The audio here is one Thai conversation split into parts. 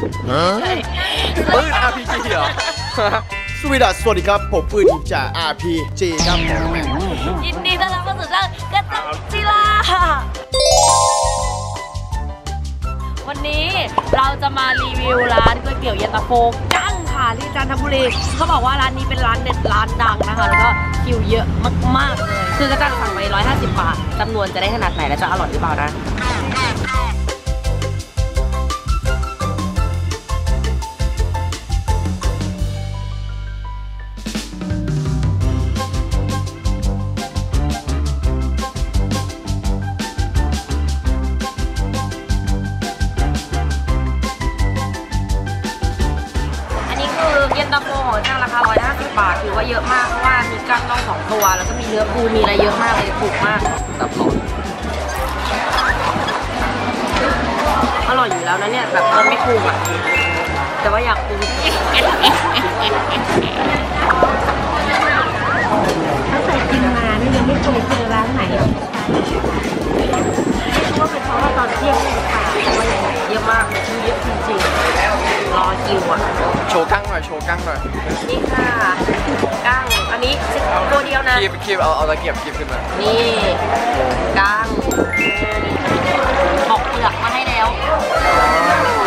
ปืน RPG เหรอ สวีดัสสวัสดีครับ ผมปืนจาก RPG ครับยินดีต้อนรับเข้าสู่ช่องกระตังจิลาวันนี้เราจะมารีวิวร้านก๋วยเตี๋ยวเย็นตาโฟกั้งค่ะที่จันทบุรีเขาบอกว่าร้านนี้เป็นร้านเด็ดร้านดังนะคะ แล้วก็คิวเยอะมากๆเลยคือกระจังสั่งไป150 บาทจำนวนจะได้ขนาดไหนและจะอร่อยหรือเปล่านะ บาทถือว่าเยอะมากเพราะว่ามีกั้งต้องสองตัวแล้วก็มีเนื้อปูมีอะไรเยอะมากเลยถูกมากตับหลอดอร่อยอยู่แล้วนะเนี่ยแบบมันไม่คูอะแต่ว่าอยากปรุงตั้งแต่กินมานี่ยังไม่เคยเจอร้านไหน โชว์กั้งหน่อยนี่ค่ะกั้งอันนี้ตัวเดียวนะคีบคีบเอาเอาตะเกียบคีบขึ้นมา นี่กั้งปอกเปลือกมาให้แล้ว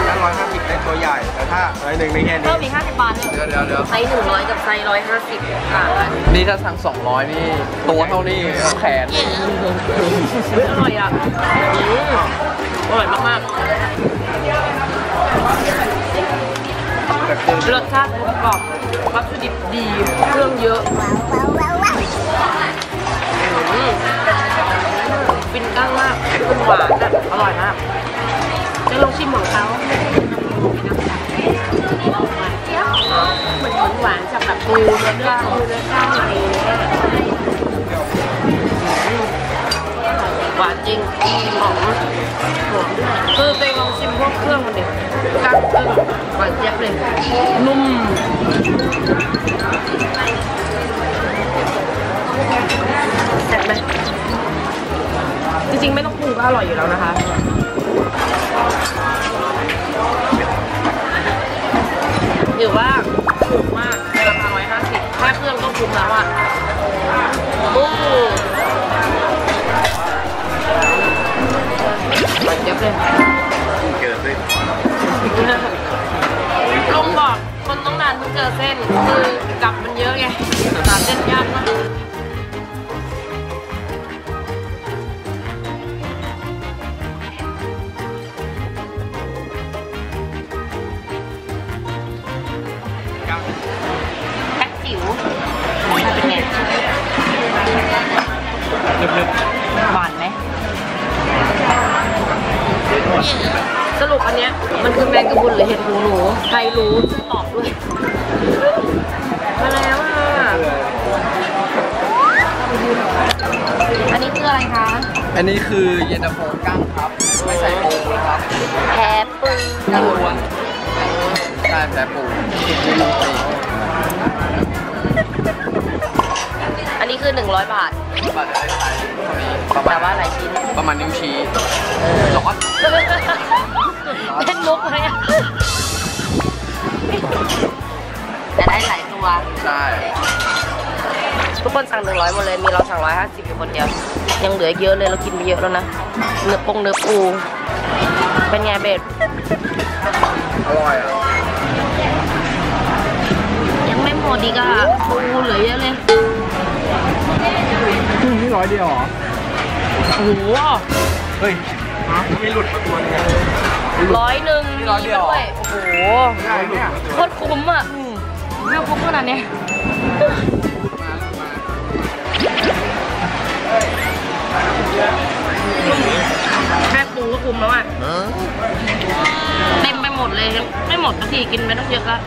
ถ้าร้อยห้าสิบได้ตัวใหญ่ แต่ถ้าร้อยหนึ่งได้แค่นี้เพิ่มอีก50บาทเลยเดี๋ยวเดี๋ยวเดี๋ยวไซส์100กับไซส์150ต่างกันนี่ถ้าสั่งสองร้อยนี่ ตัวเท่านี้แขนอร่อยอะอืมอร่อยมากๆ รสชาติกลมกล่อมวัตถุดิบดีเครื่องเยอะอืมฟินกั้งมากมันหวานอะอร่อยมากจะลองชิมของเขาเหมือนหวานๆจากแบบปูเนื้อก้างปูเนื้อก้างอะไรเงี้ยหวานจริงหอมหอมด้วยคือเตงลองชิมพวกเครื่องมันดิกั้งเครื่องหวานเจี๊ยบเลยนุ่ม จริงๆ ไม่ต้องปรุงก็อร่อยอยู่แล้วนะคะถือว่าถูกมากในราคา150แค่เครื่องก็คุ้มแล้วอะโอ้หวานเจี๊ยบเลยเกิดด้วยลุงบอกคนต้องนานเพิ่งเจอเส้น คือกลับมันเยอะไงหาเส้นยากมาก มันคือแมงกะพรุนหรือเห็ดหูหนูใครรู้ช่วยตอบด้วย มาแล้วอะ อันนี้คืออะไรคะ อันนี้คือเย็นตาโฟกั้งครับ ไม่ใส่ปูนะครับแพ้ปูกั้งล้วนใช่แพ้ปูอันนี้คือ 100 บาทบาทจะได้ไซส์เท่านี้ประมาแต่ณว่าหลายชิ้น ประมาณนิ้วชี้ร้อน เล่นมุกเลยอะแต่ได้หลายตัว ใช่ ทุกคนสั่ง100หมดเลย มีเราสั่ง150อยู่คนเดียว ยังเหลือเยอะเลย เรากินไปเยอะแล้วนะ เนื้อปงเนื้อปู เป็นไงเบสอร่อยอะ ยังไม่หมดอีกอะปูเหลือเยอะเลยนี่ร้อยเดียวเหรอ โอ้โห เฮ้ย ไม่หลุดมาตัวนึง ร้อยหนึ่งร้อยเดียวเหรอด้วยโอ้โหได้เนี่ยโคตรคุ้มอะเรื่องคุ้มขนาดเนี้ยแค่ปูก็คุ้มแล้วอะเต็มไปหมดเลย ไม่หมดสักทีกินไปต้องเยอะละ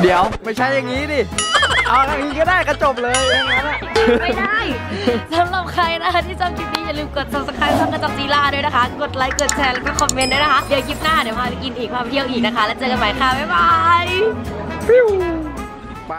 เดี๋ยวไม่ใช่อย่างนี้ดิเอาอย่างนี้ก็ได้ก็จบเลยอย่างนั้นอะไม่ได้สำหรับใครนะคะที่ชอบคลิปนี้อย่าลืมกด subscribe ช่องกระจกจีล่าด้วยนะคะ กดไลค์กดแชร์แล้วก็คอมเมนต์ด้วยนะคะเดี๋ยวคลิปหน้าเดี๋ยวพาไปกินอีกพาไปเที่ยวอีกนะคะ แล้วเจอกันใหม่ค่ะบ๊ายบายไป